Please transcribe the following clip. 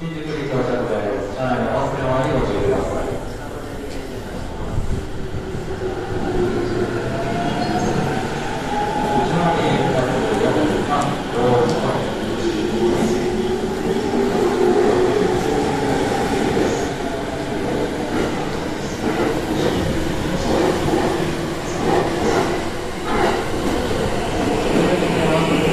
Hindi tuloy